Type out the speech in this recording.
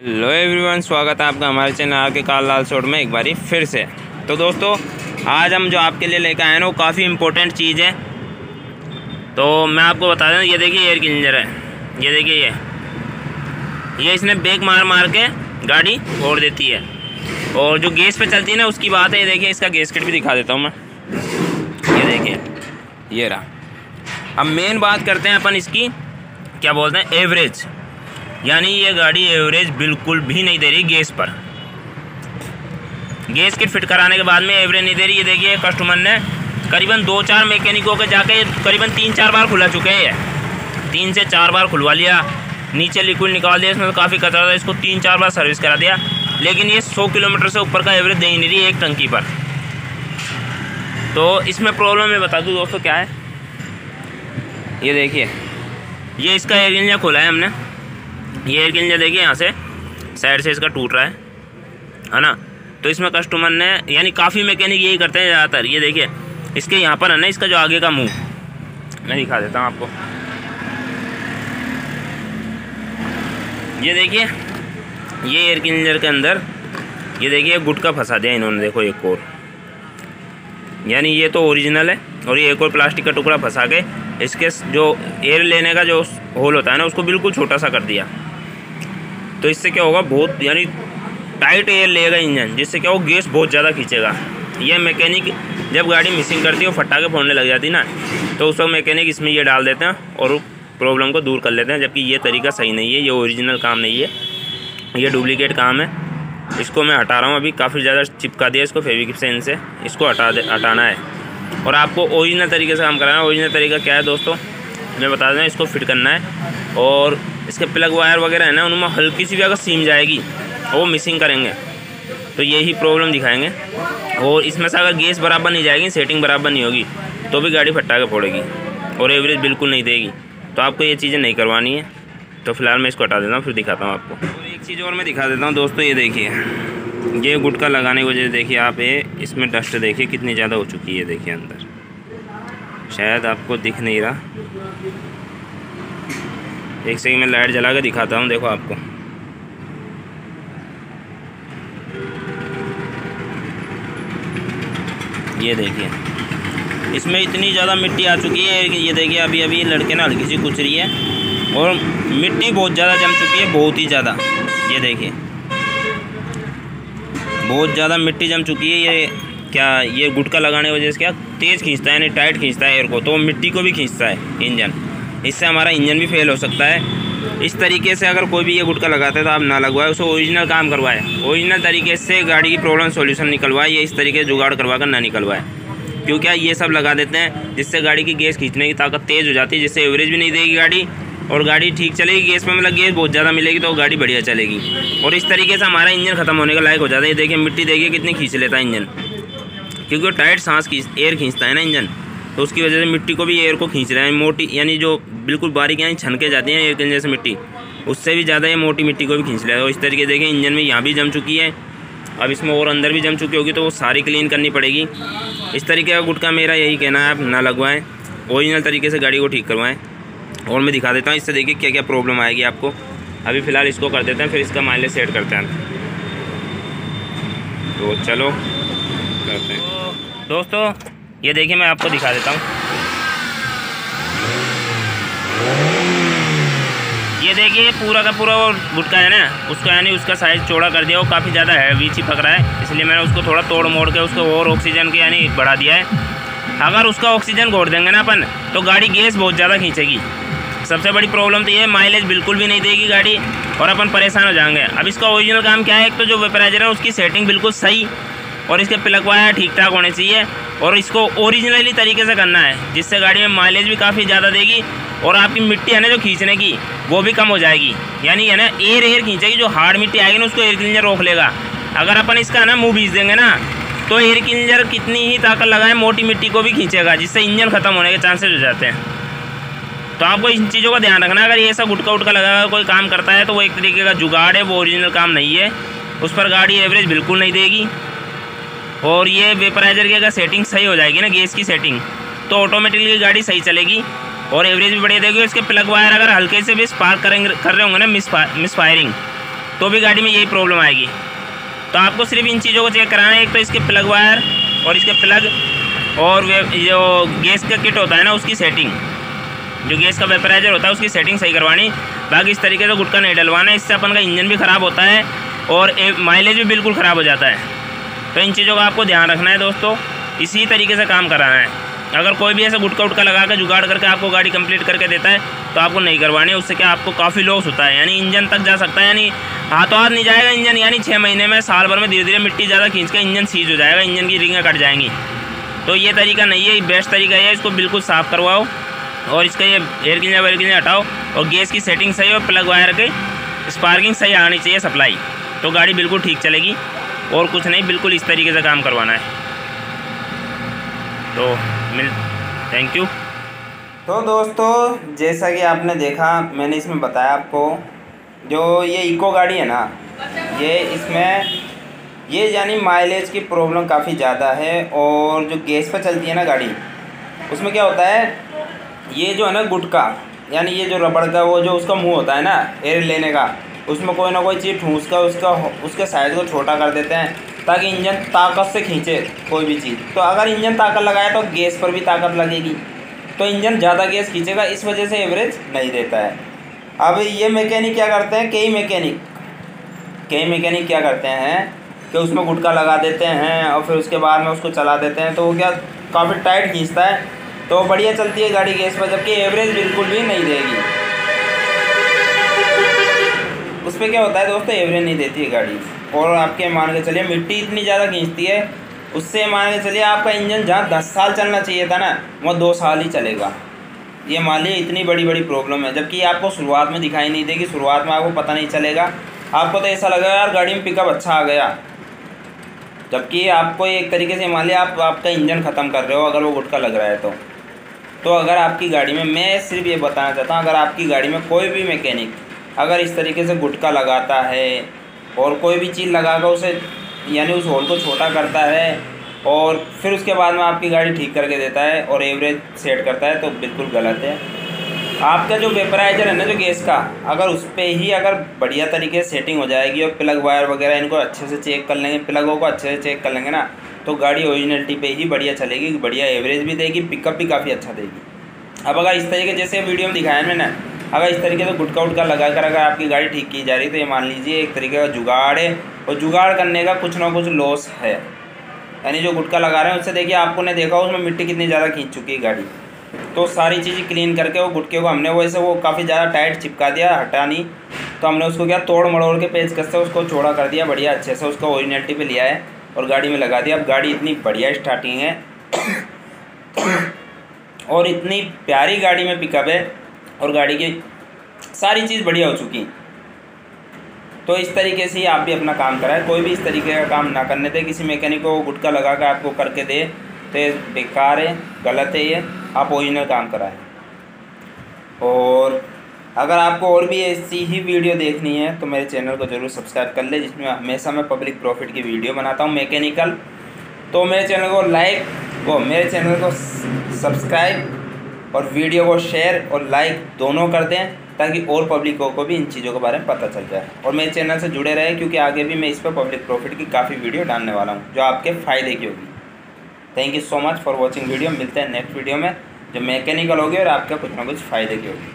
Hello everyone स्वागत है आपका हमारे चैनल आर के काल लाल शोट में एक बारी फिर से। तो दोस्तों, आज हम जो आपके लिए लेकर आए हैं, वो काफ़ी इम्पोर्टेंट चीज़ है। तो मैं आपको बता दें, ये देखिए एयर क्लीनर है। ये देखिए ये। ये इसने ब्रेक मार मार के गाड़ी छोड़ देती है। और जो गैस पे चलती है ना, उसकी बात है, ये देखिए, इसका गैस किट भी दिखा देता हूँ मैं। ये देखिए, ये रहा। अब मेन बात करते हैं अपन इसकी, क्या बोलते हैं एवरेज यानी ये गाड़ी एवरेज बिल्कुल भी नहीं दे रही गैस पर। गैस किट फिट कराने के बाद में एवरेज नहीं दे रही। ये देखिए, कस्टमर ने करीबन दो चार मैकेनिकों के जाके करीबन तीन चार बार खुला चुके हैं ये। तीन से चार बार खुलवा लिया। नीचे लिक्विड निकाल दिया, इसमें तो काफ़ी कचरा था, इसको तीन चार बार सर्विस करा दिया। लेकिन ये सौ किलोमीटर से ऊपर का एवरेज दे ही नहीं रही एक टंकी पर। तो इसमें प्रॉब्लम मैं बता दूँ दोस्तों, क्या है? ये देखिए, ये इसका इंजन खोला है हमने। ये एयर क्लीनर देखिए यहाँ से साइड से इसका टूट रहा है है ना? तो इसमें कस्टमर ने, यानी काफ़ी मैकेनिक यही करते हैं ज़्यादातर। ये देखिए, इसके यहाँ पर है ना, इसका जो आगे का मुँह मैं दिखा देता हूँ आपको। ये देखिए, ये एयर क्लीनर के अंदर, ये देखिए गुटका फंसा दिया इन्होंने, देखो एक और। यानी ये तो ओरिजिनल है, और ये एक और प्लास्टिक का टुकड़ा फंसा के इसके जो एयर लेने का जो होल होता है ना, उसको बिल्कुल छोटा सा कर दिया। तो इससे क्या होगा, बहुत यानी टाइट एयर लेगा इंजन जिससे क्या हो गैस बहुत ज़्यादा खींचेगा। यह मैकेनिक जब गाड़ी मिसिंग करती है, वो फटाके फोड़ने लग जाती ना तो उस वक्त मैकेनिक इसमें ये डाल देते हैं और प्रॉब्लम को दूर कर लेते हैं, जबकि ये तरीका सही नहीं है ये ओरिजिनल काम नहीं है ये डुप्लीकेट काम है। इसको मैं हटा रहा हूँ, अभी काफ़ी ज़्यादा चिपका दिया इसको फेविक से इनसे, इसको हटा दे, हटाना है। और आपको ओरिजिनल तरीके से काम कराना है ओरिजिनल तरीका क्या है दोस्तों? मैं बता दें इसको फिट करना है और इसके प्लग वायर वगैरह है ना, उनमें हल्की सी भी अगर सीम जाएगी वो मिसिंग करेंगे तो यही प्रॉब्लम दिखाएँगे। और इसमें से अगर गैस बराबर नहीं जाएगी सेटिंग बराबर नहीं होगी तो भी गाड़ी फटा के फोड़ेगी, और एवरेज बिल्कुल नहीं देगी। तो आपको ये चीज़ें नहीं करवानी है। तो फ़िलहाल मैं इसको हटा देता हूँ, फिर दिखाता हूँ आपको। और एक चीज़ और मैं दिखा देता हूँ, दोस्तों, ये देखिए। ये गुटका लगाने की वजह से देखिए आप ये, इसमें डस्ट देखिए, कितनी ज़्यादा हो चुकी है देखिए अंदर। शायद आपको दिख नहीं रहा। एक सेकंड मैं लाइट जला के दिखाता हूँ, देखो आपको। ये देखिए। इसमें इतनी ज़्यादा मिट्टी आ चुकी है ये देखिए, अभी अभी लड़के ना हल्की सी कुछ रही है। और मिट्टी बहुत ज़्यादा जम चुकी है, बहुत ही ज़्यादा। ये देखिए। बहुत ज़्यादा मिट्टी जम चुकी है, ये क्या, ये गुटका लगाने की वजह से क्या, तेज़ खींचता है, यानी टाइट खींचता है एयर को तो मिट्टी को भी खींचता है, इंजन। इससे हमारा इंजन भी फेल हो सकता है। इस तरीके से अगर कोई भी ये गुटका लगाता है तो आप ना लगवाए, उसे ओरिजिनल काम करवाए। ओरिजिनल तरीके से गाड़ी की प्रॉब्लम सॉल्यूशन निकलवाए, ये इस तरीके से जुगाड़ करवा कर ना निकलवाए। क्योंकि ये सब लगा देते हैं जिससे गाड़ी की गैस खींचने की ताकत तेज़ हो जाती है, जिससे एवरेज भी नहीं देगी गाड़ी, और गाड़ी ठीक चलेगी गैस में मतलब गैस बहुत ज़्यादा मिलेगी तो गाड़ी बढ़िया चलेगी। और इस तरीके से हमारा इंजन ख़त्म होने का लायक हो जाता है। देखिए मिट्टी देखिए कितनी खींच लेता है इंजन। क्योंकि टाइट सांस खींच एयर खींचता है ना इंजन। तो उसकी वजह से मिट्टी को भी एयर को खींच रहा है। मोटी, यानी जो बिल्कुल बारीक यानी छनके जाती हैं एयर के जैसे मिट्टी, उससे भी ज़्यादा ये मोटी मिट्टी को भी खींच रहा है। और इस तरीके देखें, इंजन में यहाँ भी जम चुकी है। अब इसमें और अंदर भी जम चुकी होगी तो वो सारी क्लीन करनी पड़ेगी। इस तरीके का गुटका मेरा यही कहना है, आप ना लगवाएँ। ओरिजिनल तरीके से गाड़ी को ठीक करवाएँ। और मैं दिखा देता हूँ, इससे देखिए क्या क्या प्रॉब्लम आएगी आपको। अभी फ़िलहाल इसको कर देते हैं, फिर इसका माइलेज सेट करते हैं। तो चलो, करते हैं। तो दोस्तों ये देखिए, मैं आपको दिखा देता हूँ। ये देखिए पूरा का पूरा वो गुटका है ना, उसका यानी उसका साइज़ चौड़ा कर दिया, वो काफ़ी ज़्यादा हैवी चिपक रहा है, इसलिए मैंने उसको थोड़ा तोड़ मोड़ के उसको और ऑक्सीजन के यानी बढ़ा दिया है। अगर उसका ऑक्सीजन घोड़ देंगे ना अपन तो गाड़ी गैस बहुत ज़्यादा खींचेगी। सबसे बड़ी प्रॉब्लम तो ये है माइलेज बिल्कुल भी नहीं देगी गाड़ी, और अपन परेशान हो जाएँगे। अब इसका ओरिजिनल काम क्या है, एक तो जो वेपराइजर है, उसकी सेटिंग बिल्कुल सही और इसके प्लग वायर ठीक ठाक होने चाहिए और इसको ओरिजिनली तरीके से करना है, जिससे गाड़ी में माइलेज भी काफ़ी ज़्यादा देगी और आपकी मिट्टी है ना जो खींचने की, वो भी कम हो जाएगी। यानी है ना एयर एयर खींचेगी, जो हार्ड मिट्टी आएगी ना, उसको एयर क्लीनर रोक लेगा। अगर अपन इसका है ना, मुँह बीज देंगे ना तो एयर क्लीनर कितनी ही ताकत लगाए, मोटी मिट्टी को भी खींचेगा, जिससे इंजन ख़त्म होने के चांसेस हो जाते हैं। तो आपको इन चीज़ों का ध्यान रखना अगर ये सब गुटका उटका लगा कोई काम करता है तो वो एक तरीके का जुगाड़ है, वो ओरिजिनल काम नहीं है। उस पर गाड़ी एवरेज बिल्कुल नहीं देगी। और ये वेपराइजर की अगर सेटिंग सही हो जाएगी ना, गैस की सेटिंग तो ऑटोमेटिकली गाड़ी सही चलेगी। और एवरेज भी बढ़िया देगी इसके प्लग वायर अगर हल्के से भी स्पार्क करेंगे, कर रहे होंगे ना मिस मिस फायरिंग तो भी गाड़ी में यही प्रॉब्लम आएगी। तो आपको सिर्फ़ इन चीज़ों को चेक कराना है, एक तो इसके प्लग वायर और इसके प्लग और वे, जो गैस का किट होता है ना, उसकी सेटिंग जो गैस का वेपराइजर होता है, उसकी सेटिंग सही करवानी। बाकी इस तरीके से गुटका नहीं डलवाना, इससे अपन का इंजन भी ख़राब होता है और माइलेज भी बिल्कुल ख़राब हो जाता है। तो इन चीज़ों का आपको ध्यान रखना है दोस्तों। इसी तरीके से काम कराना है। अगर कोई भी ऐसा गुटका उटका लगा कर जुगाड़ करके आपको गाड़ी कंप्लीट करके देता है तो आपको नहीं करवानी है। उससे क्या आपको काफ़ी लॉस होता है। यानी इंजन तक जा सकता है। यानी हाथों हाथ नहीं जाएगा इंजन। यानी छः महीने में, साल भर में धीरे धीरे मिट्टी ज़्यादा खींच के इंजन सीज हो जाएगा। इंजन की रिंगें कट जाएँगी। तो ये तरीका नहीं है। बेस्ट तरीका है, इसको बिल्कुल साफ़ करवाओ और इसका ये एयर क्लीनर वेयर क्लीनर हटाओ और गैस की सेटिंग सही हो प्लग वायर के स्पार्किंग सही आनी चाहिए सप्लाई तो गाड़ी बिल्कुल ठीक चलेगी। और कुछ नहीं, बिल्कुल इस तरीके से काम करवाना है। तो मिल थैंक यू तो दोस्तों, जैसा कि आपने देखा, मैंने इसमें बताया आपको, जो ये इको गाड़ी है ना, ये इसमें, ये यानी माइलेज की प्रॉब्लम काफ़ी ज़्यादा है, और जो गैस पर चलती है ना गाड़ी, उसमें क्या होता है, ये जो है ना गुटका यानी ये जो रबड़ का वो जो उसका मुँह होता है ना एयर लेने का उसमें कोई ना कोई चीज़ ठूस कर उसका उसके साइज़ को छोटा कर देते हैं, ताकि इंजन ताकत से खींचे कोई भी चीज़। तो अगर इंजन ताकत लगाए तो गैस पर भी ताकत लगेगी। तो इंजन ज़्यादा गैस खींचेगा, इस वजह से एवरेज नहीं देता है। अब ये मैकेनिक क्या करते हैं, कई मैकेनिक कई मैकेनिक क्या करते हैं कि उसमें गुटका लगा देते हैं और फिर उसके बाद में उसको चला देते हैं तो वो क्या काफ़ी टाइट खींचता है। तो बढ़िया चलती है गाड़ी गैस पर, जबकि एवरेज बिल्कुल भी नहीं देगी। उस पर क्या होता है दोस्तों, एवरेज नहीं देती है गाड़ी। और आपके मान के चलिए, मिट्टी इतनी ज़्यादा खींचती है, उससे मान के चलिए आपका इंजन जहाँ दस साल चलना चाहिए था ना, वहाँ दो साल ही चलेगा। ये मान लीजिए इतनी बड़ी बड़ी प्रॉब्लम है, जबकि आपको शुरुआत में दिखाई नहीं देगी, शुरुआत में आपको पता नहीं चलेगा। आपको तो ऐसा लगेगा यार गाड़ी में पिकअप अच्छा आ गया। जबकि आपको एक तरीके से मान लिया आप, आपका इंजन ख़त्म कर रहे हो, अगर वो गुटका लग रहा है तो। तो अगर आपकी गाड़ी में, मैं सिर्फ़ ये बताना चाहता हूँ, अगर आपकी गाड़ी में कोई भी मैकेनिक अगर इस तरीके से गुटका लगाता है और कोई भी चीज़ लगा कर उसे, यानी उस होल को छोटा करता है और फिर उसके बाद में आपकी गाड़ी ठीक करके देता है और एवरेज सेट करता है तो बिल्कुल गलत है। आपका जो वेपराइजर है ना, जो गैस का, अगर उस पर ही अगर बढ़िया तरीके से सेटिंग हो जाएगी और प्लग वायर वगैरह इनको अच्छे से चेक कर लेंगे, प्लगों को अच्छे से चेक कर लेंगे ना तो गाड़ी ओरिजिनलिटी पे ही बढ़िया चलेगी, बढ़िया एवरेज भी देगी पिकअप भी काफ़ी अच्छा देगी। अब अगर इस तरीके, जैसे वीडियो में दिखाया मैंने अगर इस तरीके से गुटका उटका लगा कर अगर आपकी गाड़ी ठीक की जा रही है तो ये मान लीजिए एक तरीके का जुगाड़ है। और जुगाड़ करने का कुछ ना कुछ लॉस है। यानी जो गुटका लगा रहे हैं, उससे देखिए आपको ने देखा उसमें मिट्टी कितनी ज़्यादा खींच चुकी है गाड़ी। तो सारी चीज़ें क्लीन करके वो गुटके को हमने वैसे वो काफ़ी ज़्यादा टाइट चिपका दिया, हटा नहीं। तो हमने उसको क्या तोड़ मड़ोड़ के पेज कस से उसको चौड़ा कर दिया, बढ़िया अच्छे से उसको ओरिजिनलिटी पे लिया है और गाड़ी में लगा दिया। अब गाड़ी इतनी बढ़िया स्टार्टिंग है। और इतनी प्यारी गाड़ी में पिकअप है। और गाड़ी की सारी चीज़ बढ़िया हो चुकी तो इस तरीके से आप भी अपना काम कराएँ। कोई भी इस तरीके का काम ना करने दे। किसी मैकेनिक को गुटका लगा कर आपको करके दे तो बेकार है, गलत है ये। आप ओरिजिनल काम कराएँ। और अगर आपको और भी ऐसी ही वीडियो देखनी है तो मेरे चैनल को ज़रूर सब्सक्राइब कर ले, जिसमें हमेशा मैं पब्लिक प्रॉफिट की वीडियो बनाता हूँ मैकेनिकल तो मेरे चैनल को लाइक वो मेरे चैनल को सब्सक्राइब और वीडियो को शेयर और लाइक दोनों कर दें, ताकि और पब्लिकों को भी इन चीज़ों के बारे में पता चल जाए। और मेरे चैनल से जुड़े रहे, क्योंकि आगे भी मैं इस पर पब्लिक प्रॉफिट की काफ़ी वीडियो डालने वाला हूँ, जो आपके फ़ायदे की होगी। Thank you so much for watching video मिलते हैं नेक्स्ट वीडियो में जो मैकेनिकल होगी और आपके कुछ ना कुछ फ़ायदे की होगी।